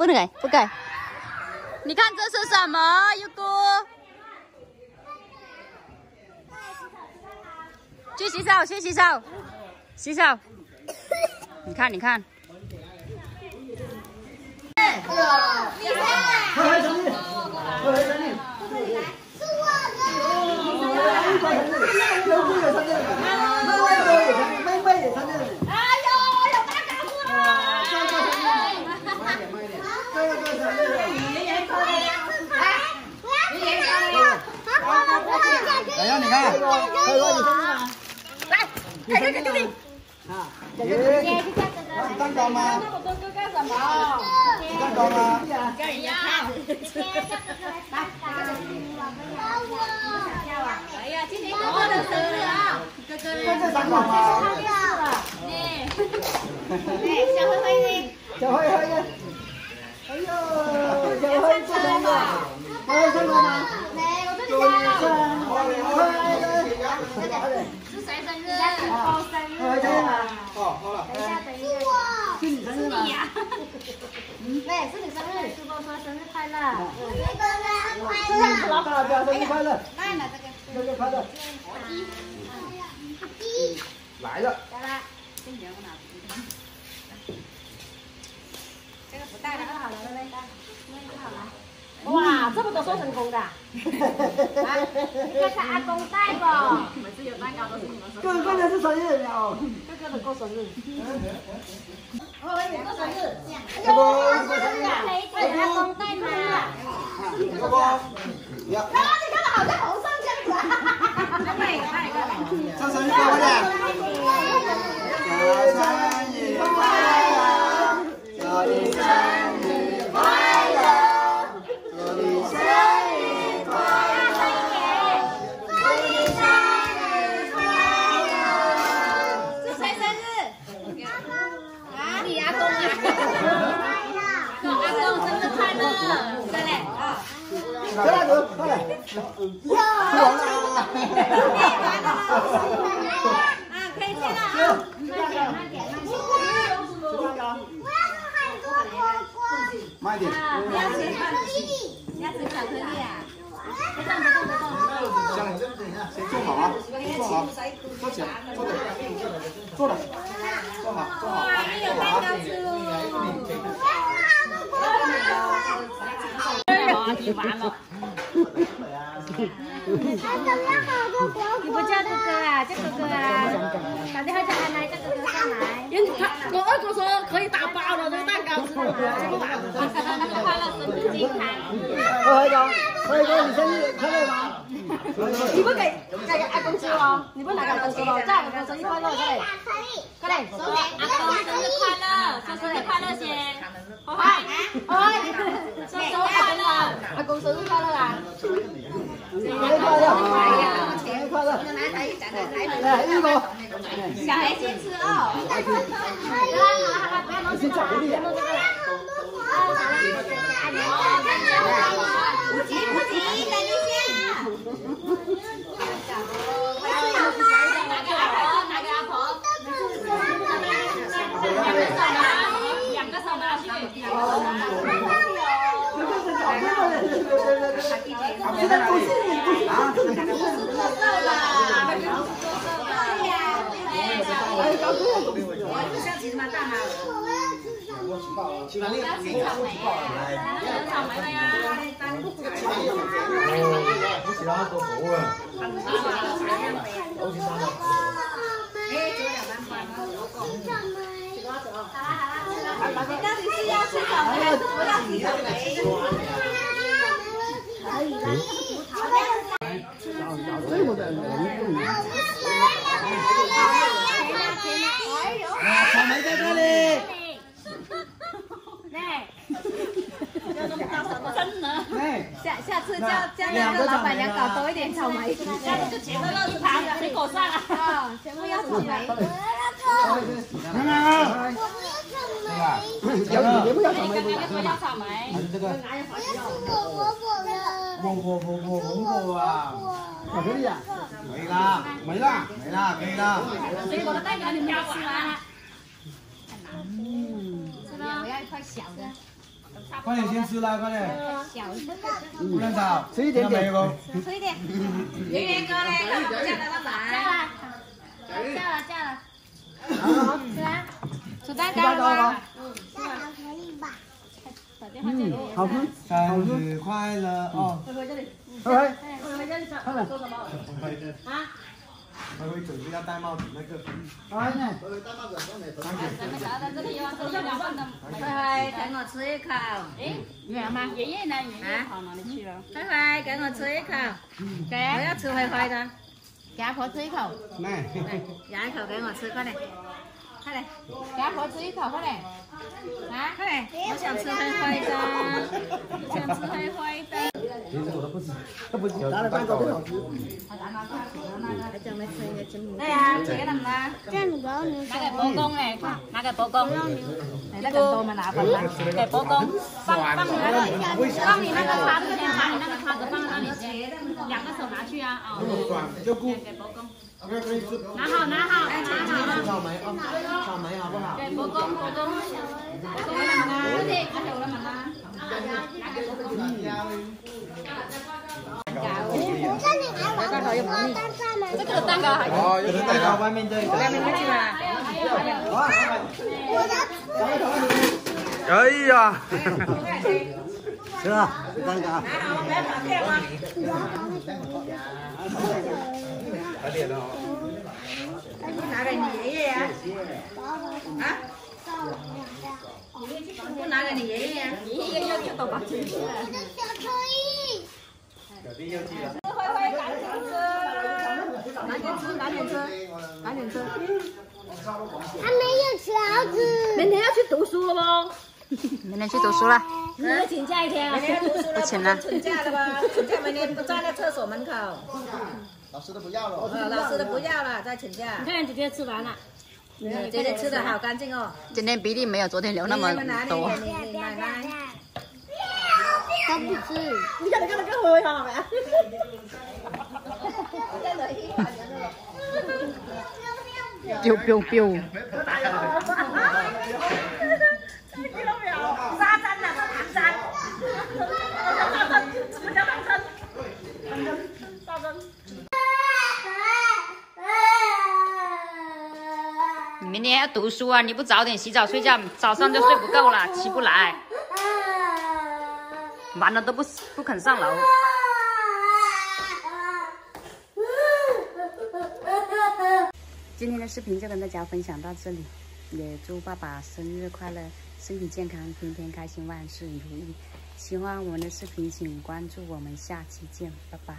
不能给，不给。你看这是什么，优姑？去洗手，去洗手，洗手。你看，你看。Đấy không Nịnh ha? Thôi thôi Nịnh Thấy cái cái cái gì? Tăng còn mà Tăng còn mà Cái gì Tăng còn mà Nè Nè, chờ hơi hơi đi Chờ hơi hơi đi Ây dồi, chờ hơi hơi đi Hơi hơi đi 是谁生日？啊，生日。灰生日吗？哦，好了。等一下，等一下。是你生日吗？对，是你生日，主播说生日快乐。老大表生日快乐！来了这个。生日快乐！来了。来了。 哇，这么多收成功的！啊，这是阿公带的。每次有蛋糕都是你们收。哥哥的是生日哦。哥哥的过生日。哦，你过生日。阿公过生日。阿公带吗？阿公，呀。啊，你看到好像红上这样子。对，快点。唱生日歌快点。祝生日快乐，祝你生 Thế là được, thế này. Mai đi. Sẽ chung hả? Chung hả? Tốt chứ? Tốt rồi. Tốt rồi. Tốt hả? Tốt hả? Tốt hả? 完了。还等了好多果果。你不叫哥哥啊？叫哥哥啊？打电话叫奶奶，叫哥哥上来。人我二哥说可以打包了，这个蛋糕吃了吗？快乐生日，快乐生日，快乐生日，快乐？你不给那阿公吃吗？你不拿给阿公吃吗？再阿公生日快乐，快点，快点，阿公生日快乐，说生日快乐先，好嗨，好。生日快乐啦！生日快乐！哎呀，生日快乐！来，这个小孩先吃哦。现在不是你，不是啊，这个是像其实蛮大嘛。去哪里？要吃草莓，有草莓了呀。哦，其他都好啊。你到底 下下次叫叫那个老板娘搞多一点草莓。下次就全部都是糖水果算了。啊，全部要草莓。看看啊。对吧？要你不要草莓不不要草莓。还是这个。红果红果红果啊！巧克力啊！没啦，没啦，没啦，没啦。水果的蛋糕你们要吃完了。嗯，我要一块小的。快点先吃啦，快点。小吃。院，吃一点点。吃一点。圆圆哥嘞，看我们家的老板。叫了，叫了，吃啊，吃蛋糕啊！嗯？蛋糕可以吧？嗯，好吃，好吃，快乐哦！快回家里，快回里，快来，说什么？快回家啊！Mày ơi, thử ra tay mau thử lấy cơ. Đấy này. Ừ, tay mau rửa con này. Thôi, cái ngọt xí khảo. Nhà mà dĩ này nhỉ. Thôi, cái ngọt xí khảo. Cái. Mấy thứ hơi hơi ra. Cá phở xí khảo. Này. Giá khảo cái ngọt xí con này. Cái này. Cá phở xí khảo cái này. Hả? Cái này. Nó xem sư hơi hơi ra. Xem sư hơi hơi ra 怎么啦？拿给伯公哎，拿给伯公。那个多嘛拿份啦，给伯公放放你那个，放你那个叉子先，把你那个叉子放在那里先，两个手拿去啊啊。就顾给伯公，要可以吃。拿好拿好拿好。草莓啊，草莓好不好？给伯公伯公，伯公来嘛？对，阿头来嘛？拿给伯公。 그때로 딴 거. 어, 이거 딴 거. 라면 좀. 라면 하지 마. 야이야. 자, 딴 거. 나가 니 얘야. 아? 또 나가 니 얘야. 이거 여기 또 맞지. 저희. 여기 여기야. 赶紧吃，赶紧吃，赶紧吃。还没有勺子。明天要去读书了不？明天去读书了。你们请假一天啊？明天读书了，请了请假了吧？请假明天不站在厕所门口。老师都不要了。呃，老师都不要了，再请假。你看姐姐吃完了。姐姐吃的好干净哦。今天鼻涕没有昨天流那么你们哪里？多。你你奶奶。都不吃。你看你看那个回好彪彪彪！沙针啊，是唐山。什么叫唐山？沙针。你明天要读书啊！你不早点洗澡睡觉，早上就睡不够了，起不来，完了都不不肯上楼。今天的视频就跟大家分享到这里，也祝爸爸生日快乐，身体健康，天天开心，万事如意。喜欢我们的视频，请关注我们，下期见，拜拜。